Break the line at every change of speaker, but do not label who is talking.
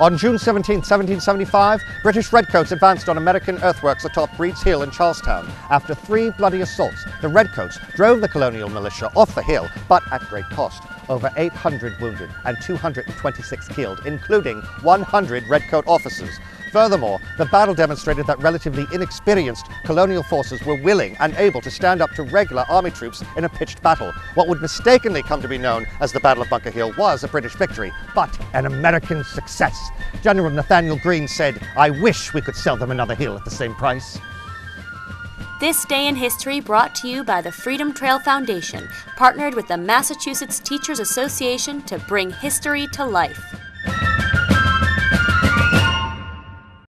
On June 17, 1775, British redcoats advanced on American earthworks atop Breed's Hill in Charlestown. After three bloody assaults, the redcoats drove the colonial militia off the hill, but at great cost. Over 800 wounded and 226 killed, including 100 redcoat officers. Furthermore, the battle demonstrated that relatively inexperienced colonial forces were willing and able to stand up to regular army troops in a pitched battle. What would mistakenly come to be known as the Battle of Bunker Hill was a British victory, but an American success. General Nathaniel Greene said, I wish we could sell them another hill at the same price.
This Day in History brought to you by the Freedom Trail Foundation, partnered with the Massachusetts Teachers Association to bring history to life.